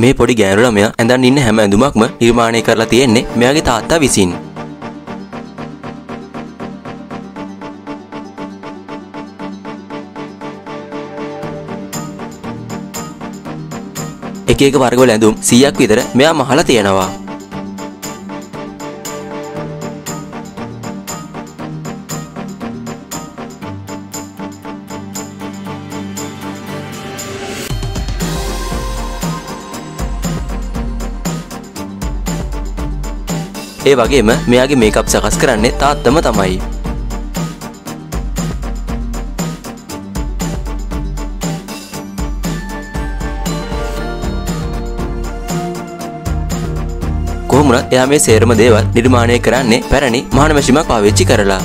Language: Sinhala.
මේ පොඩි ගෑනු ළමයා ඇඳන් ඉන්න හැම ඇඳුමක්ම නිර්මාණය කරලා තියෙන්නේ මෙයාගේ තාත්තා විසින්. එක එක වර්ගවල ඇඳුම් 100ක් විතර මෙයා මහලා තියෙනවා. ඒ වගේම මෙයාගේ මේකප් සකස් කරන්නේ තාත්තම තමයි. කොහොමුණත් එයා මේ සේරම දේවල් නිර්මාණය කරන්නේ පැරණි මහාන මැෂිමක් පාවිච්චි කරලා.